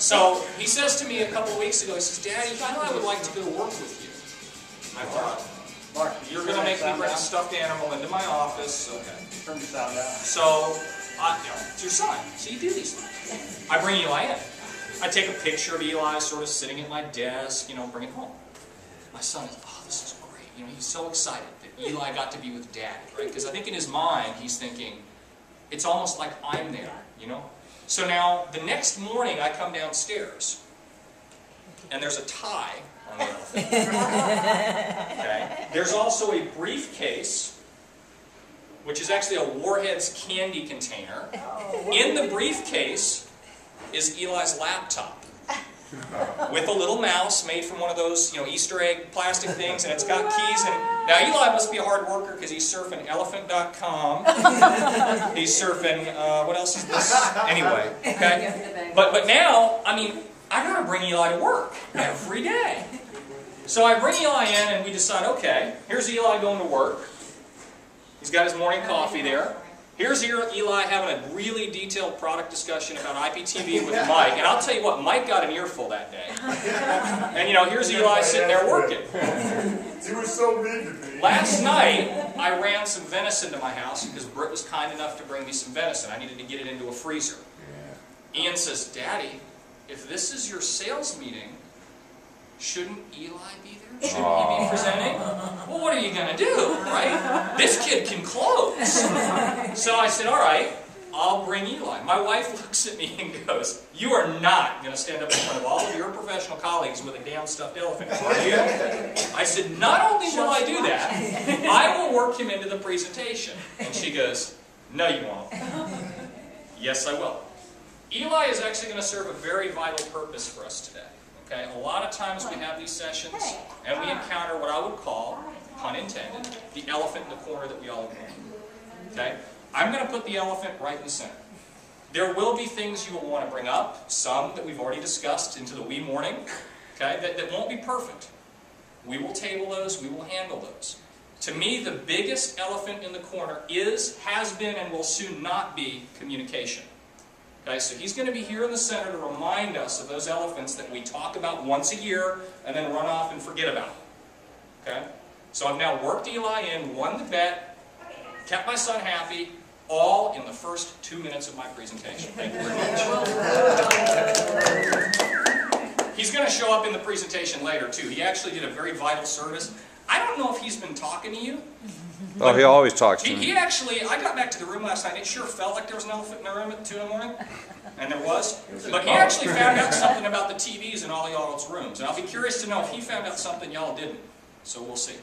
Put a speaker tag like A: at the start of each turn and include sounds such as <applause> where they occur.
A: So he says to me a couple weeks ago, he says, Daddy, you know I would like to go work with you. I thought,
B: Mark,
A: you're going to make me bring a stuffed animal into my office. Okay.
B: Turn sound down.
A: So, I, you know, it's your son, so you do these things. I bring Eli in. I take a picture of Eli sort of sitting at my desk, you know, bring it home. My son is, oh, this is great. You know, he's so excited that Eli got to be with Daddy, right? Because I think in his mind, he's thinking, it's almost like I'm there, you know? So now, the next morning, I come downstairs, and there's a tie on the elephant. <laughs> Okay? There's also a briefcase which is actually a Warheads candy container. Oh. In the briefcase is Eli's laptop with a little mouse made from one of those, you know, Easter egg plastic things, and it's got keys. And now Eli must be a hard worker because he's surfing elephant.com. <laughs> He's surfing. Uh, what else is this? Anyway, <laughs> okay. But but now, I mean, I gotta bring Eli to work every day. So I bring Eli in, and we decide, okay, here's Eli going to work. He's got his morning coffee there. Here's Eli having a really detailed product discussion about IPTV <laughs> with Mike. And I'll tell you what, Mike got an earful that day. <laughs> And you know, here's Eli sitting there working. <laughs>
C: He was so mean to me.
A: Last night, I ran some venison to my house because Britt was kind enough to bring me some venison. I needed to get it into a freezer. Ian says, Daddy, if this is your sales meeting, shouldn't Eli be there? Shouldn't he be presenting? Well, what are you going to do, right? This kid can close. So I said, all right, I'll bring Eli. My wife looks at me and goes, you are not going to stand up in front of all of your professional colleagues with a damn stuffed elephant, are you? I said, not only will I do that, I will work him into the presentation. And she goes, no you won't. Yes, I will. Eli is actually going to serve a very vital purpose for us today. Okay, a lot of times we have these sessions and we encounter what I would call, pun intended, the elephant in the corner that we all ignore. Okay, I'm going to put the elephant right in the center. There will be things you will want to bring up, some that we've already discussed into the wee morning, okay, that, that won't be perfect. We will table those, we will handle those. To me, the biggest elephant in the corner is, has been, and will soon not be communication. Okay, so he's going to be here in the center to remind us of those elephants that we talk about once a year and then run off and forget about. Okay? So I've now worked Eli in, won the bet, kept my son happy, all in the first two minutes of my presentation. Thank you very much. He's going to show up in the presentation later, too. He actually did a very vital service. I don't know if he's been talking to you.
D: Oh, he always talks to
A: He,
D: me.
A: he actually, I got back to the room last night, it sure felt like there was an elephant in the room at 2 in the morning. And there was. But he oh. actually found out something about the TVs in all y'all's rooms. And I'll be curious to know if he found out something y'all didn't. So we'll see.